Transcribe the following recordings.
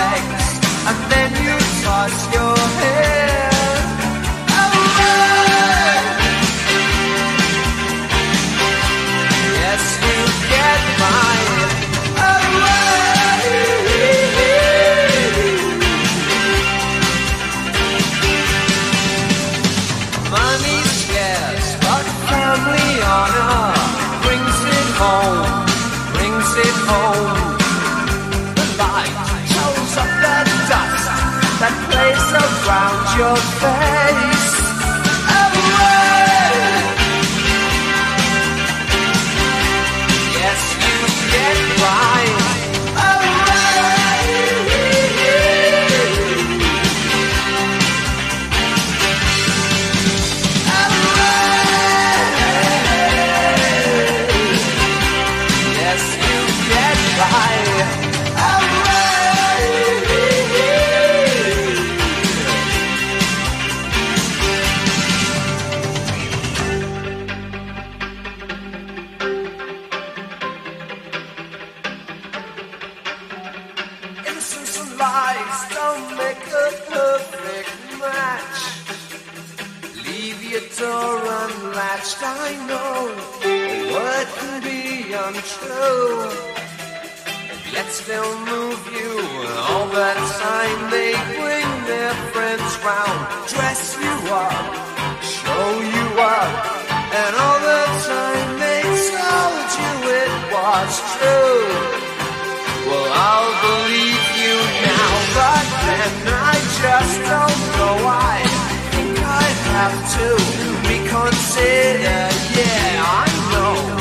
and then you toss your hair oh, away. Yes, you get mine. that plays around your face. yet still move you. All the time they bring their friends round, dress you up, show you up, and all the time they told you it was true. Well, I'll believe you now, but then I just don't know why. I think I have to reconsider, yeah, I know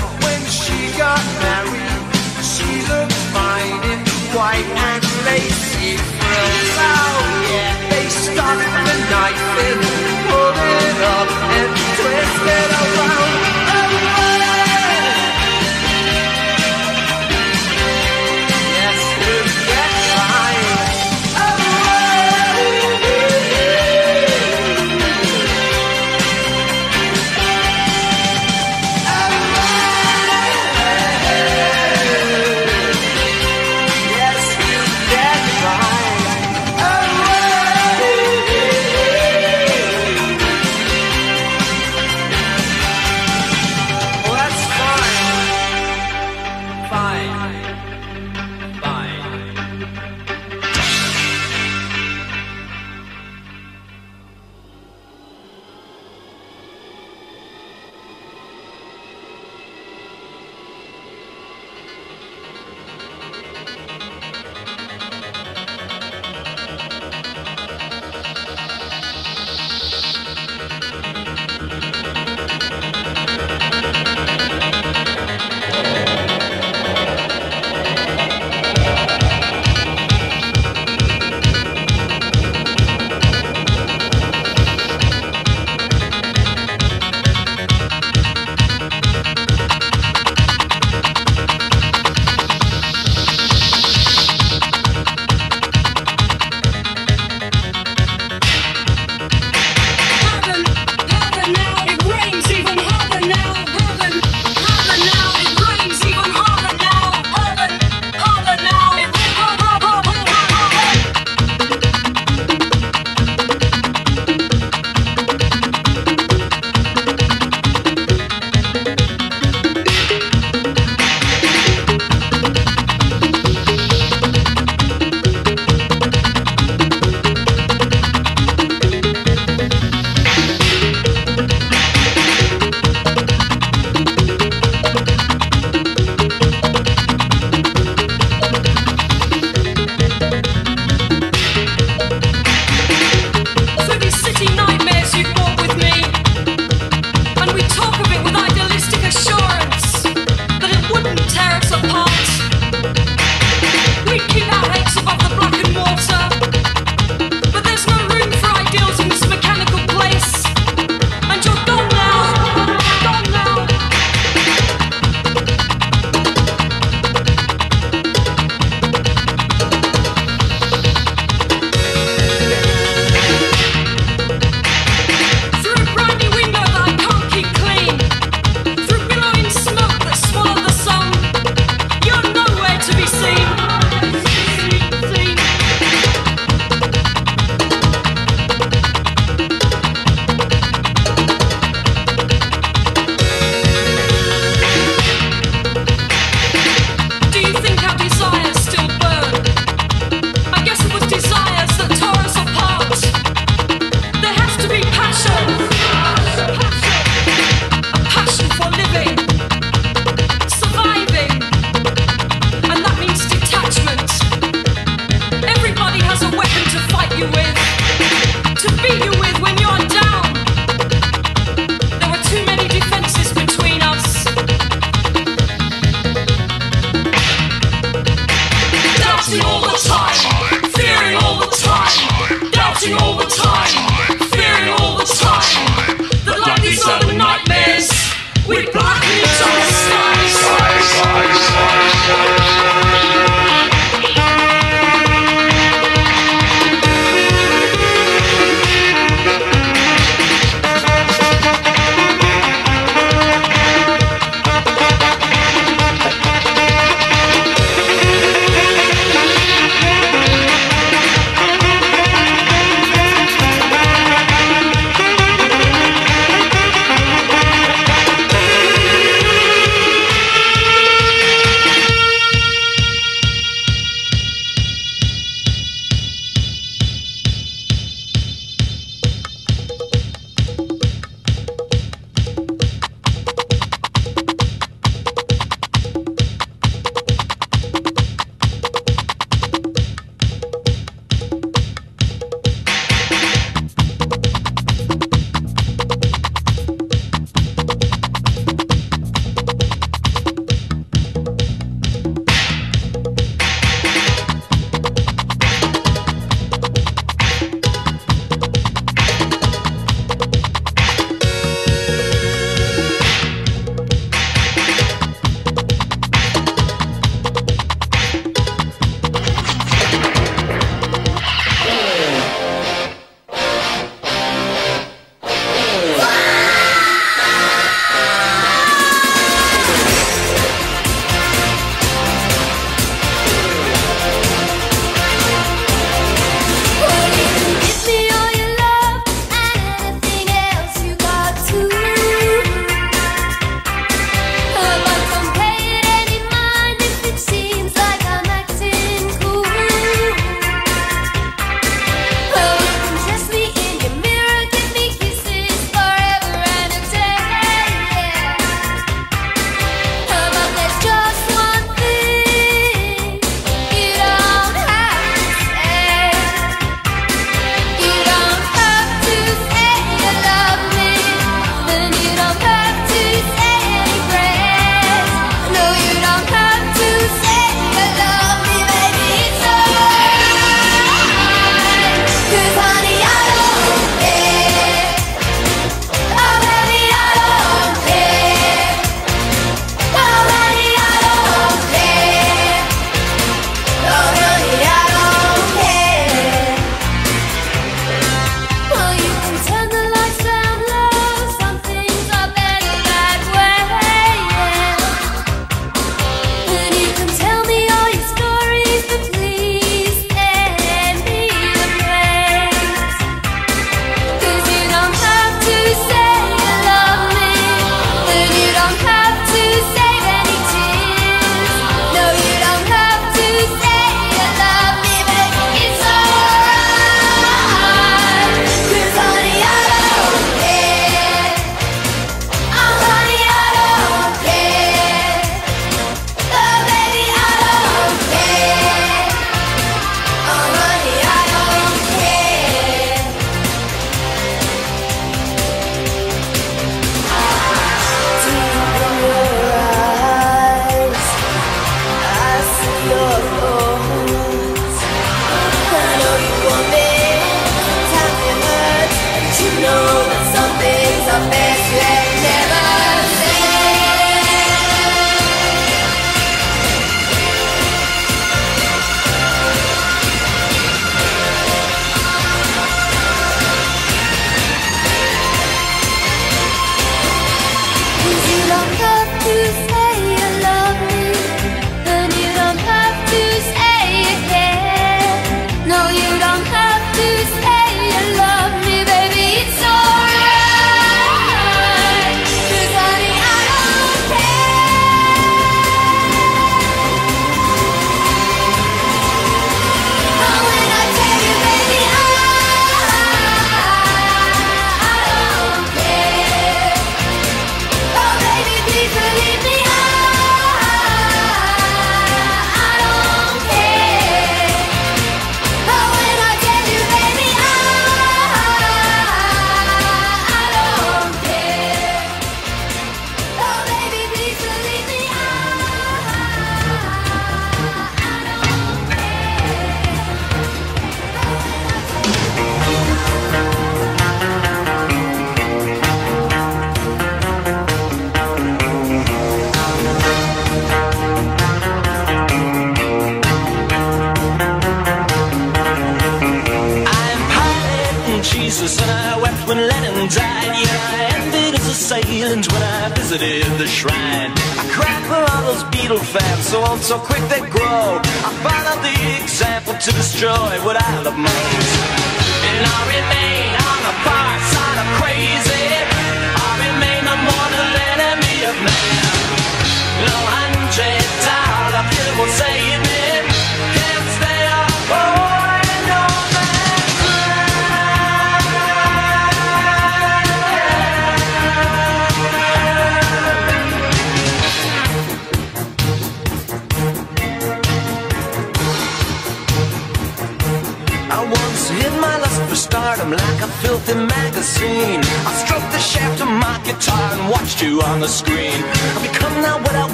got married. She looks fine in white and lacy frills. Oh yeah, they stuck the knife in, pulled it up and twisted around.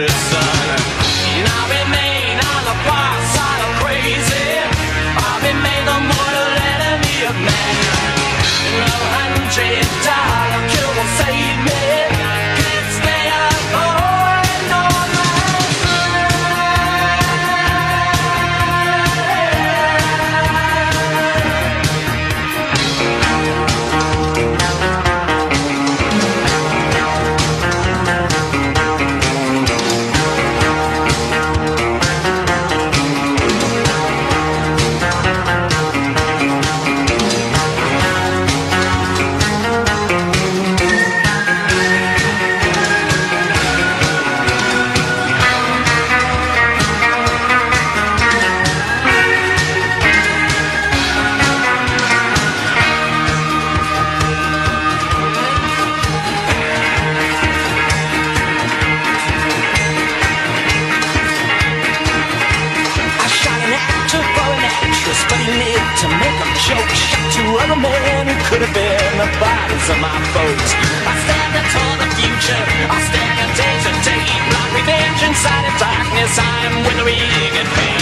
desert sun. Remain. the bodies of my foes. I stand up atop the future. I stand at day to day. my revenge inside of darkness. I am withering in pain.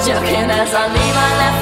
And as I leave, I laugh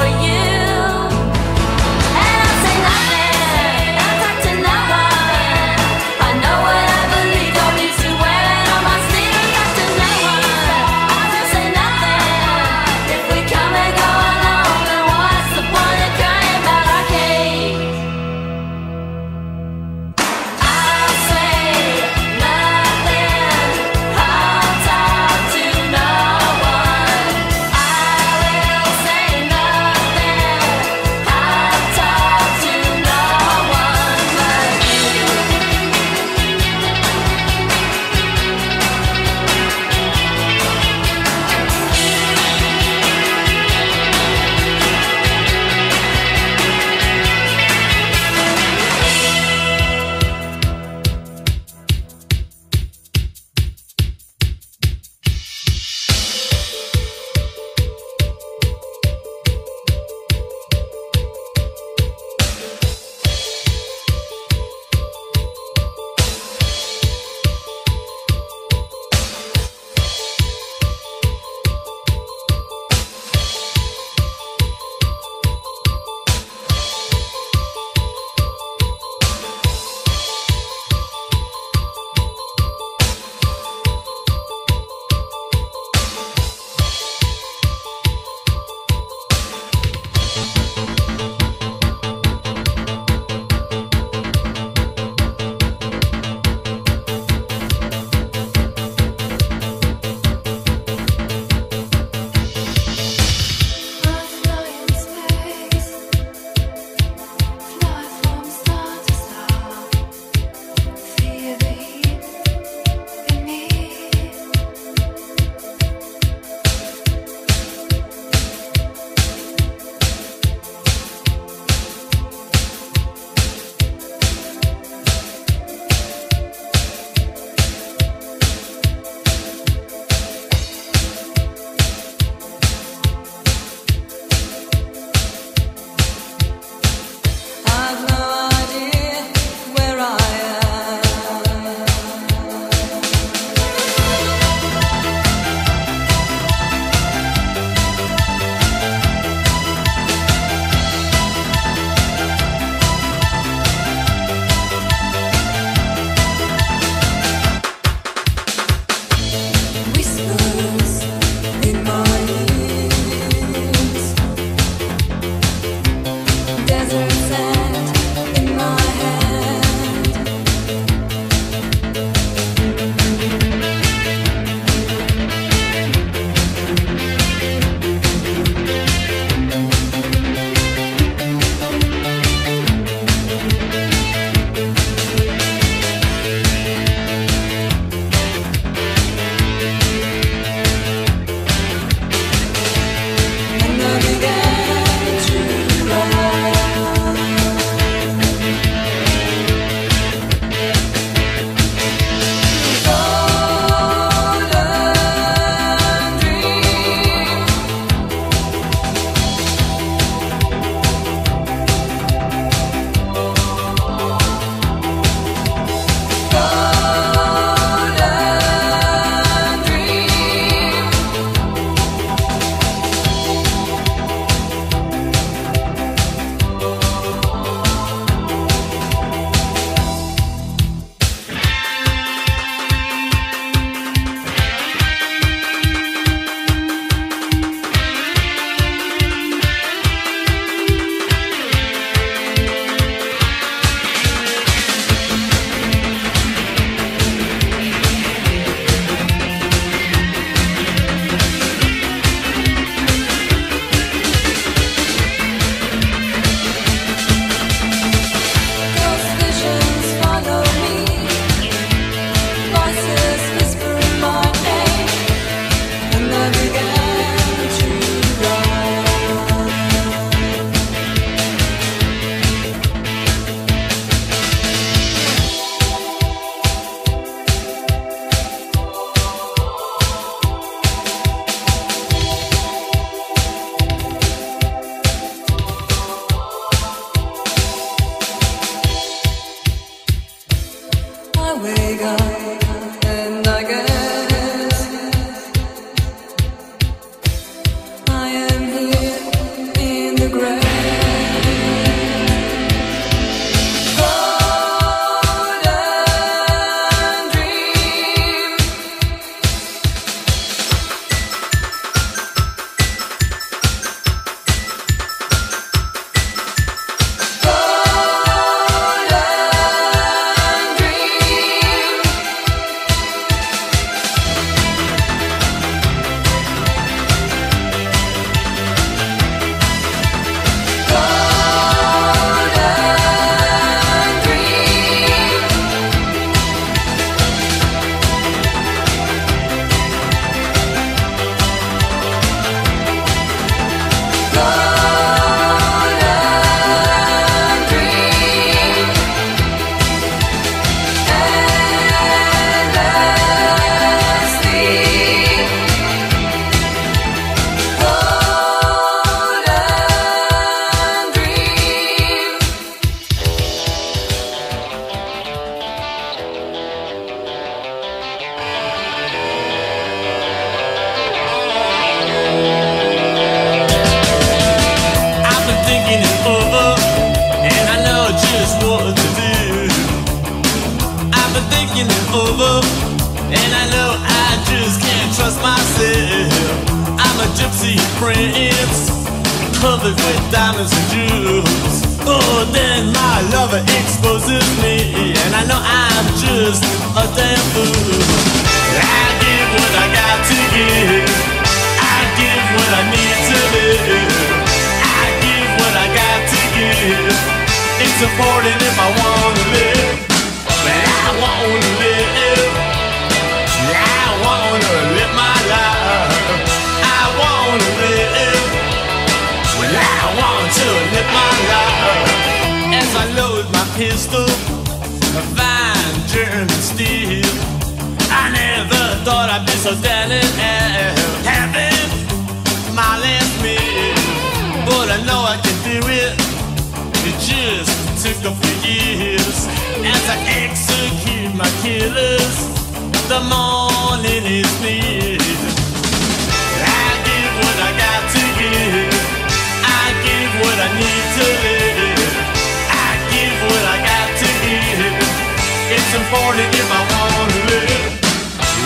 California if I wanna live.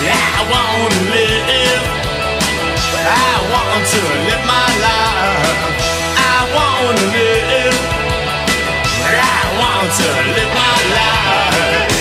Yeah, I wanna live. But I want to live my life. I wanna live. But I want to live my life.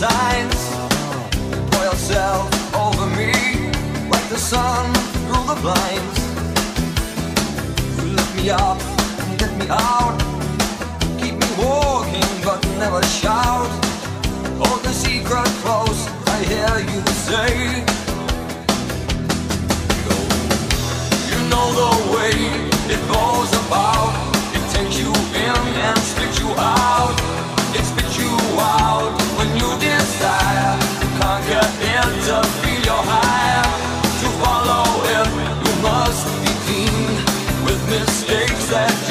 signs Pour yourself over me Like the sun through the blinds. Lift me up and get me out. Keep me walking but never shout. Hold the secret close, I hear you say. You know the way it goes about. It takes you in and spits you out. It spits you out. mistakes that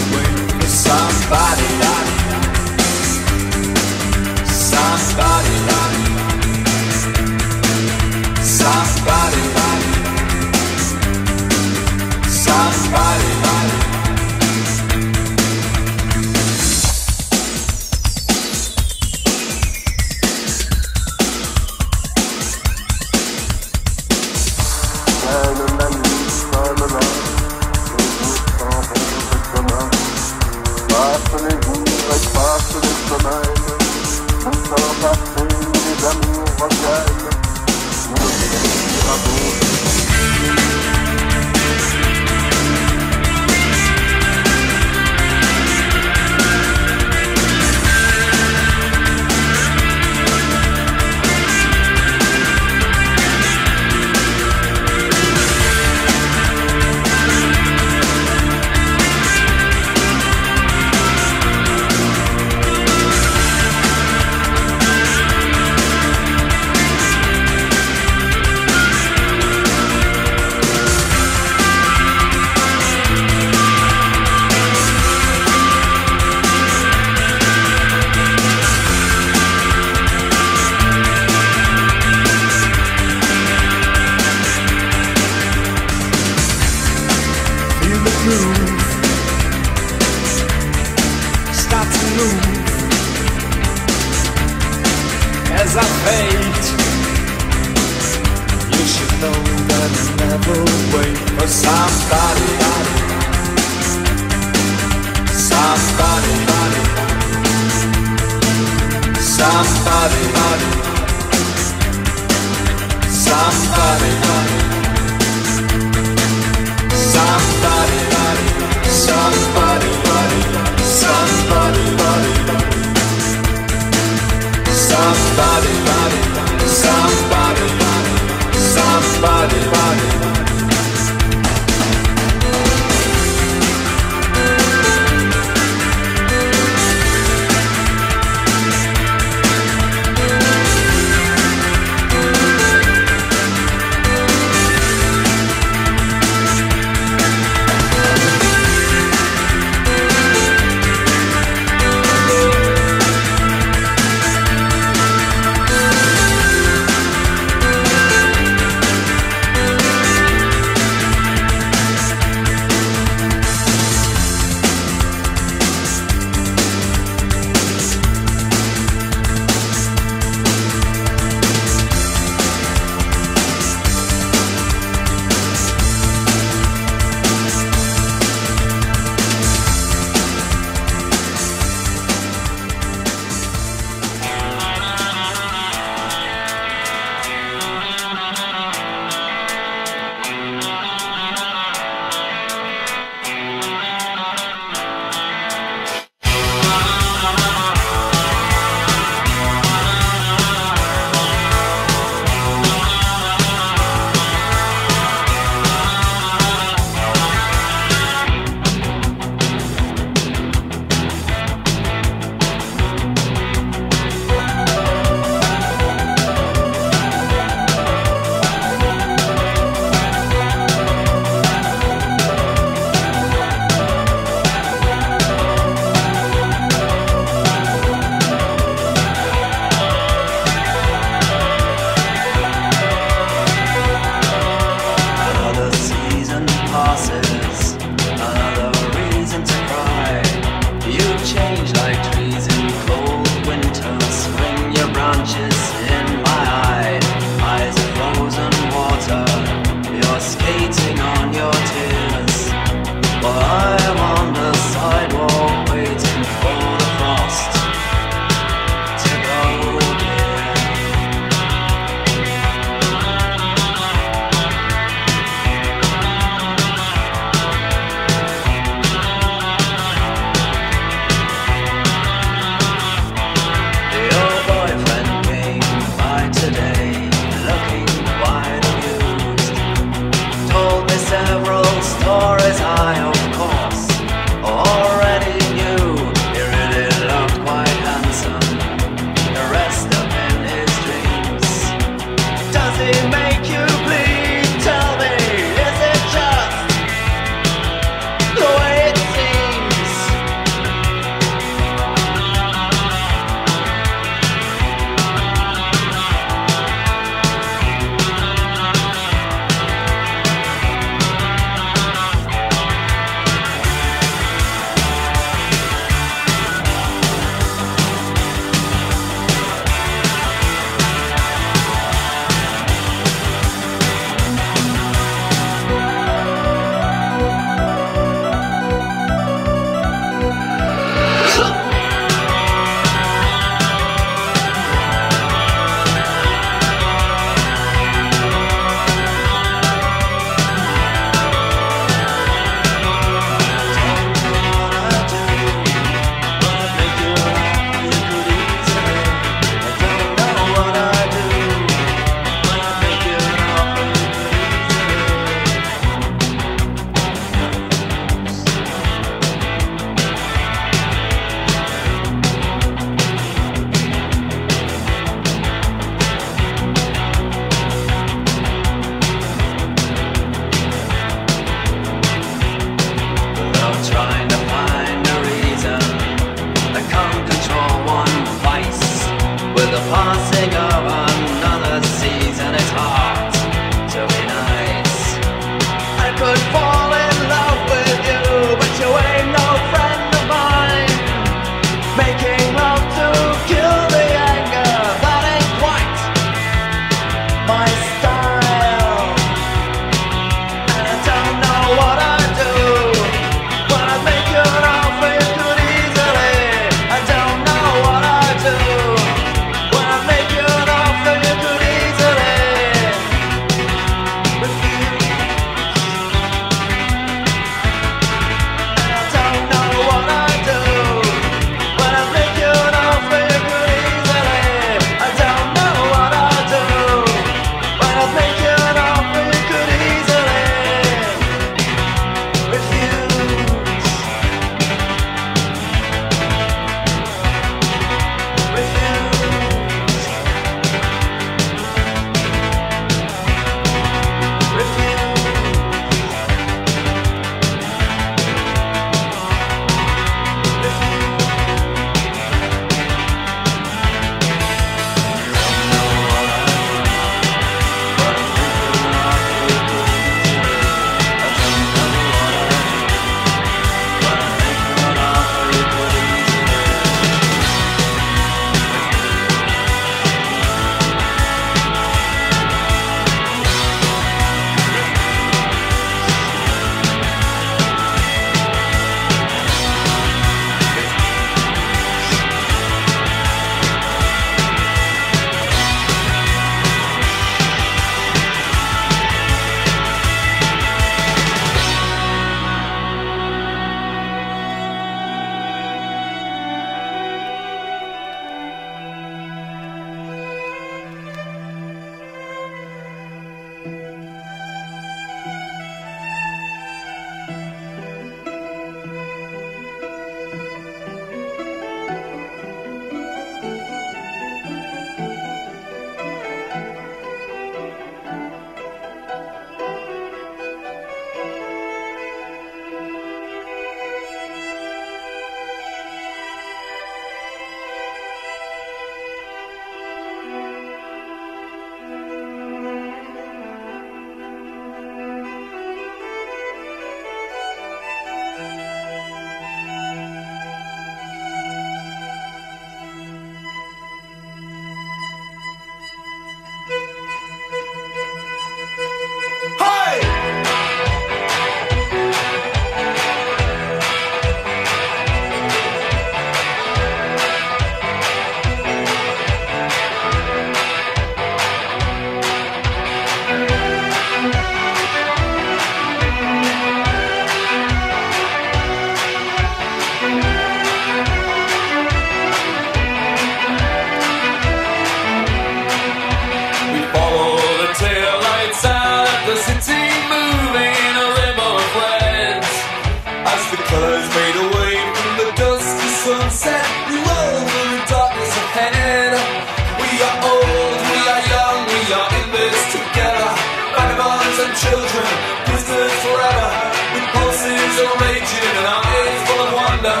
prisoners forever, with pulses raging and eyes full of wonder,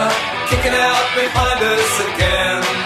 kicking out behind us again.